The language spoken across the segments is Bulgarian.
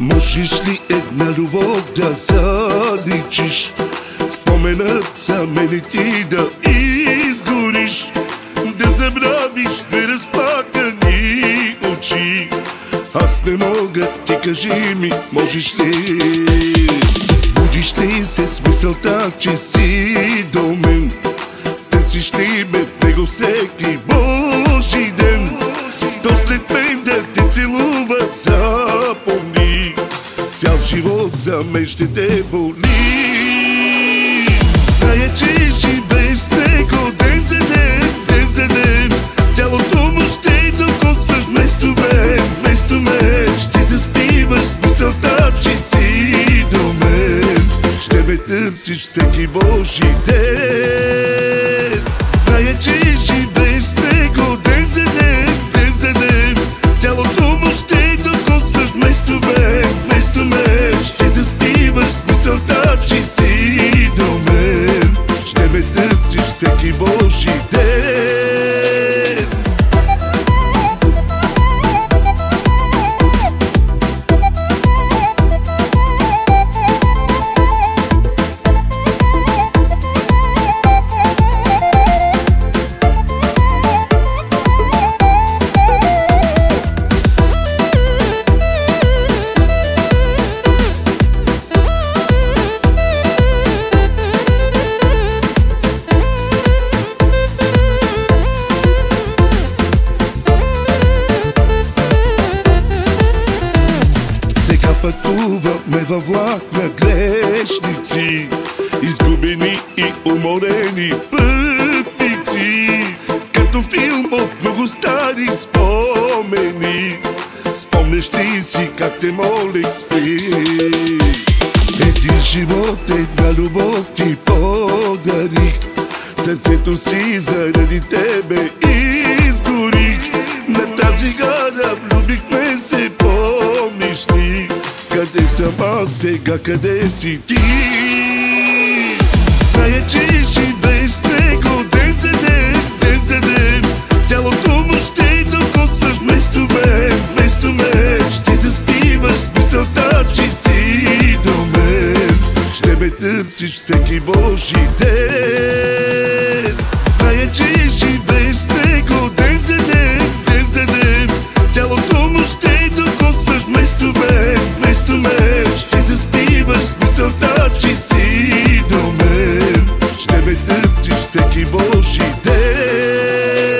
Можеш ли една любов да заличиш? Споменът за мене ти да изгориш Да забравиш две разплакани очи Аз не мога, ти кажи ми, можеш ли? Будиш ли се с мисълта, че си ще те боли Зная, че живее с него ден за ден, ден за ден. Тялото му ще докосваш вместо мен, вместо мен. Ще заспиваш мисълта, че си до мен. Ще ме търсиш всеки Божи ден. Зная, че живее че си до мен Ще ме търсиш всеки Божи във влак на грешници Изгубени и уморени пътници. Като филм от много стари спомени Спомнеш ли си как те молих спи. Един живот, една любов ти подарих Сърцето си заради тебе изгорих. На тази гара сега, къде си ти? Зная, че живее с него ден за ден, ден за ден. Тялото му ще докосваш вместо мен, вместо мен. Ще заспиваш с мисълта, че си до мен. Ще ме търсиш всеки Божи ден ме търсиш всеки Божи ден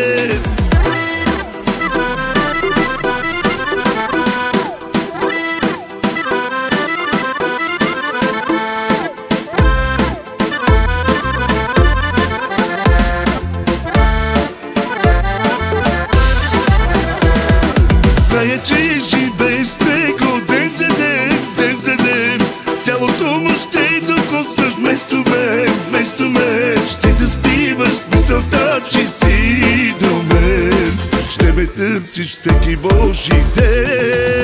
търсиш всеки Божи ден